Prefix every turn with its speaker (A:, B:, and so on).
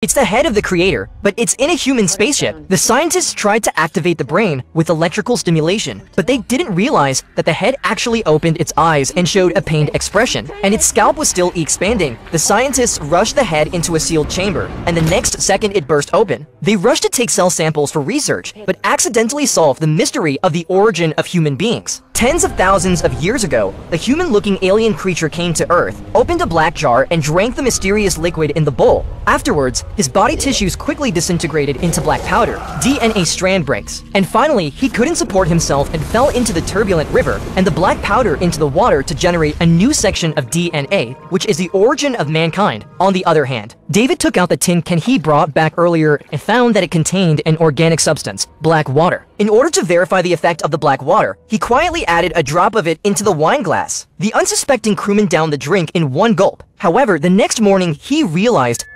A: It's the head of the creator, but it's in a human spaceship. The scientists tried to activate the brain with electrical stimulation, but they didn't realize that the head actually opened its eyes and showed a pained expression, and its scalp was still expanding. The scientists rushed the head into a sealed chamber, and the next second it burst open. They rushed to take cell samples for research, but accidentally solved the mystery of the origin of human beings. Tens of thousands of years ago, the human-looking alien creature came to Earth, opened a black jar, and drank the mysterious liquid in the bowl. Afterwards, his body tissues quickly disintegrated into black powder, DNA strand breaks, and finally, he couldn't support himself and fell into the turbulent river and the black powder into the water to generate a new section of DNA, which is the origin of mankind. On the other hand, David took out the tin can he brought back earlier and found that it contained an organic substance, black water. In order to verify the effect of the black water, he quietly added a drop of it into the wine glass. The unsuspecting crewman downed the drink in one gulp. However, the next morning, he realized